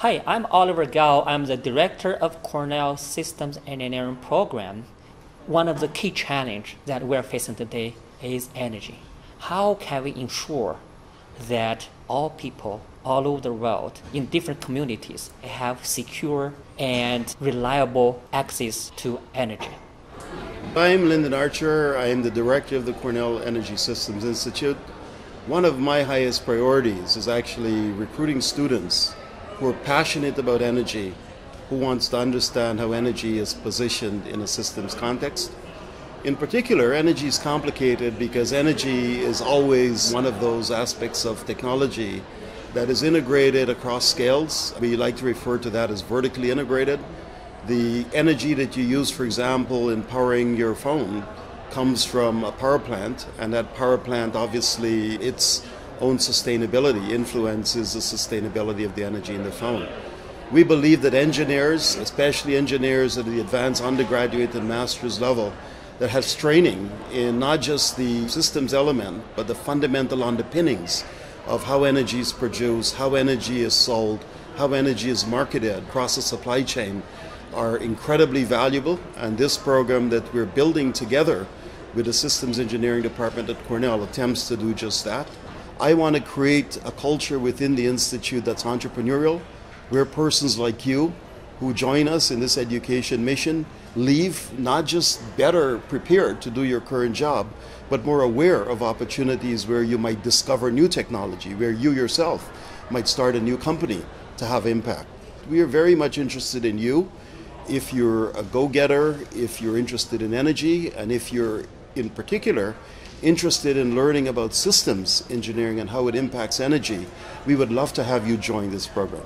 Hi, I'm Oliver Gao. I'm the director of Cornell Systems Engineering Program. One of the key challenges that we're facing today is energy. How can we ensure that all people all over the world in different communities have secure and reliable access to energy? I'm Lynden Archer. I am the director of the Cornell Energy Systems Institute. One of my highest priorities is actually recruiting students who are passionate about energy, who wants to understand how energy is positioned in a systems context. In particular, energy is complicated because energy is always one of those aspects of technology that is integrated across scales. We like to refer to that as vertically integrated. The energy that you use, for example, in powering your phone comes from a power plant, and that power plant obviously its own sustainability influences the sustainability of the energy in the phone. We believe that engineers, especially engineers at the advanced undergraduate and master's level, that has training in not just the systems element, but the fundamental underpinnings of how energy is produced, how energy is sold, how energy is marketed across the supply chain are incredibly valuable. And this program that we're building together with the systems engineering department at Cornell attempts to do just that. I want to create a culture within the institute that's entrepreneurial, where persons like you who join us in this education mission leave not just better prepared to do your current job, but more aware of opportunities where you might discover new technology, where you yourself might start a new company to have impact. We are very much interested in you. If you're a go getter, if you're interested in energy, and if you're in particular interested in learning about systems engineering and how it impacts energy, we would love to have you join this program.